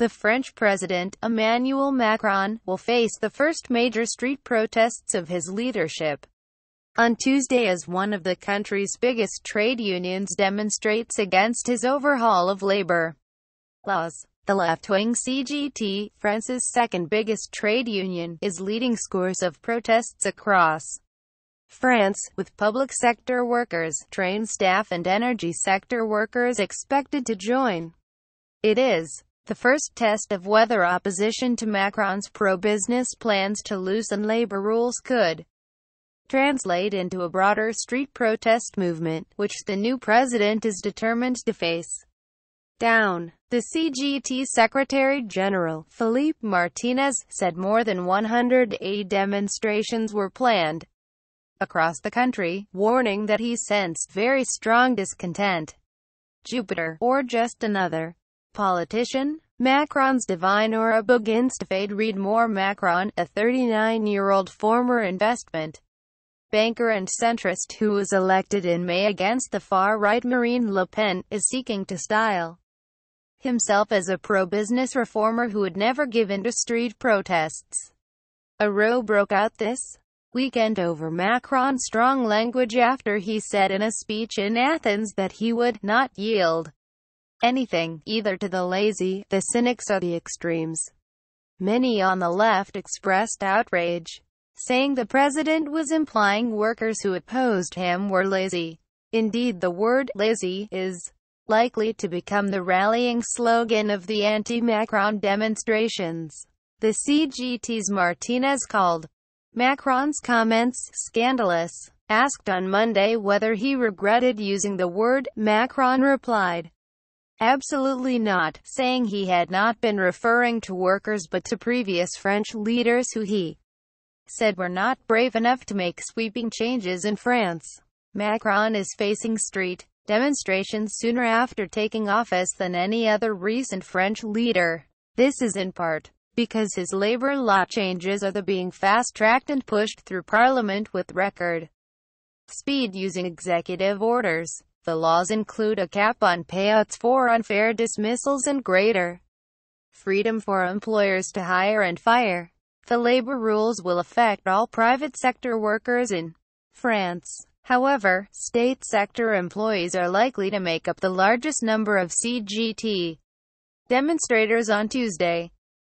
The French president, Emmanuel Macron, will face the first major street protests of his leadership on Tuesday as one of the country's biggest trade unions demonstrates against his overhaul of labor laws. The left-wing CGT, France's second biggest trade union, is leading scores of protests across France, with public sector workers, train staff and energy sector workers expected to join. It is the first test of whether opposition to Macron's pro-business plans to loosen labor rules could translate into a broader street protest movement, which the new president is determined to face down. The CGT Secretary General, Philippe Martinez, said more than 180 demonstrations were planned across the country, warning that he sensed very strong discontent. Jupiter, or just another politician? Macron's divine aura begins to fade. Read more Macron, a 39-year-old former investment banker and centrist who was elected in May against the far-right Marine Le Pen, is seeking to style himself as a pro-business reformer who would never give in to street protests. A row broke out this weekend over Macron's strong language after he said in a speech in Athens that he would not yield anything, either to the lazy, the cynics or the extremes. Many on the left expressed outrage saying the president was implying workers who opposed him were lazy. Indeed the word lazy is likely to become the rallying slogan of the anti-Macron demonstrations. The CGT's Martinez called Macron's comments scandalous. Asked on Monday whether he regretted using the word, Macron replied, Absolutely not, saying he had not been referring to workers but to previous French leaders who he said were not brave enough to make sweeping changes in France. Macron is facing street demonstrations sooner after taking office than any other recent French leader. This is in part because his labor law changes are the being fast-tracked and pushed through parliament with record speed using executive orders. The laws include a cap on payouts for unfair dismissals and greater freedom for employers to hire and fire. The labor rules will affect all private sector workers in France. However, state sector employees are likely to make up the largest number of CGT demonstrators on Tuesday.